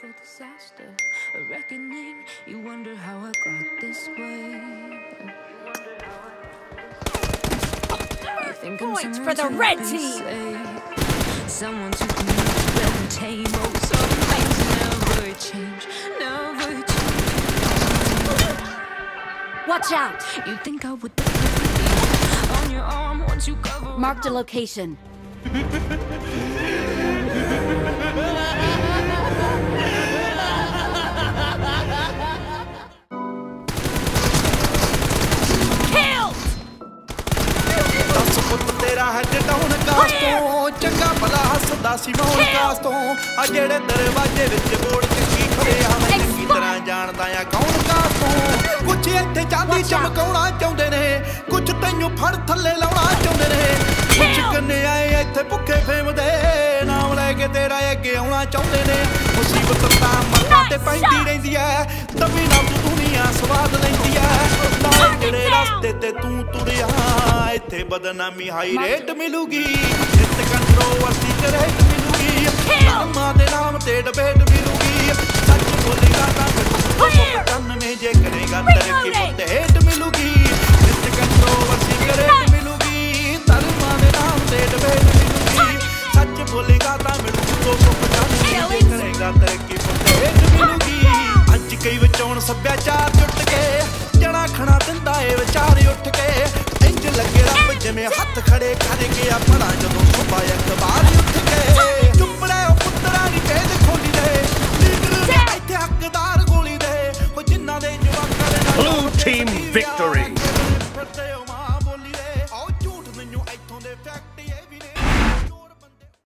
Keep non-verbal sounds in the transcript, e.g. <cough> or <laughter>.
for disaster, a reckoning. You wonder how I got this way. I'm Points for the red team. Someone to connect and tame. Oh, some things never change, never change. Watch out! You think I would on your arm once you cover Marked a location. <laughs> ਦੱਸ ਪੁੱਤ ਤੇਰਾ ਹੈ down ਕਾਸ ਤੋਂ। ਚੰਗਾ ਭਲਾ ਹੱਸਦਾ ਸੀ ਮੌਨ ਕਾਸ ਤੋਂ। ਆ ਜਿਹੜੇ ਦਰਵਾਜ਼ੇ ਵਿੱਚ ਬੋੜ ਚੱਕੀ ਖੜਿਆ ਮੈਂ ਚੰਗੀ ਤਰ੍ਹਾਂ ਜਾਣਦਾ ਆ ਕੌਣ ਕਾਸ ਤੋਂ। ਕੁਛ ਇੱਥੇ ਚਾਂਦੀ ਚਮਕਾਉਣਾ ਚਾਹੁੰਦੇ ਨੇ। ਕੁਛ ਤੈਨੂੰ ਫੜ ਥੱਲੇ ਲਾਉਣਾ ਚਾਹੁੰਦੇ ਨੇ। ਕੁਛ ਕੰਨੇ ਆਏ ਇੱਥੇ ਭੁੱਖੇ ਫੇਮਦੇ ਨਾਮ ਲੈ ਕੇ ਤੇਰਾ ਅੱਗੇ ਆਉਣਾ ਚਾਹੁੰਦੇ ਨੇ। ਮੁਸੀਬਤ ਤਾਂ ਮੱਥਾਂ ਤੇ ਪੈਂਦੀ ਰਹਿੰਦੀ ਐ। ਤਵੀ ਨਾ ਤੂੰ ਦੁਨੀਆ ਸਵਾਦ ਲੈਂਦੀ ਇੱਥੇ ਬਦਨਾਮੀ ਹਾਈ ਰੇਟ ਮਿਲੂਗੀ। ਜਿੱਤ ਕੰਟਰੋਵਰਸੀ ਕਰੇਟ ਮਿਲੂਗੀ। ਨਾਮਾਂ ਦੇ ਨਾਮ ਤੇ ਡਬੇਟ ਮਿਲੂਗੀ ਸੱਚ ਬੋਲੇਗਾ ਤਾਂ ਫਿਰ ਕੰਨਵੇਂ ਜੇ ਕਰੇਗਾ ਤਰੱਕੀ ਪੁੱਤ ਹੇਟ ਮਿਲੂਗੀ। ਜਿੱਤ ਕੰਟਰੋਵਰਸੀ ਕਰੇਟ ਮਿਲੂਗੀ। ਧਰਮਾਂ ਦੇ ਨਾਮ ਤੇ ਡਬੇਟ ਮਿਲੂਗੀ। ਸੱਚ ਬੋਲੇਗਾ ਤਾਂ ਮਿਲੂ ਸੌ ਪਚਾਨਵੇਂ ਜੇ ਕਰੇਗਾ ਤਰੱਕੀ ਪੁੱਤ ਹੇਟ ਮਿਲੂਗੀ। ਅੱਜ ਕਈ ਵਿਚੋਂ ਸੱਭਿਆਚਾਰ ਜਿਵੇਂ ਹੱਥ ਖੜੇ ਕਰ ਗਿਆ ਭਲਾ ਜਦੋਂ ਸੁਭਾ ਅਖਬਾਰ ਉੱਠ ਕੇ ਚੁੱਪੜਾ ਉਹ ਪੁੱਤਰਾ ਨਹੀਂ ਕਹਦੇ ਖੋਲੀ ਦੇ। ਲੀਡਰ ਇੱਥੇ ਹੱਕਦਾਰ ਗੋਲੀ ਦੇ। ਉਹ ਜਿਨ੍ਹਾਂ ਦੇ ਜਵਾਨਾਂ ਦੇ ਨਾਲ ਟੀਮ ਵਿਕਟਰੀ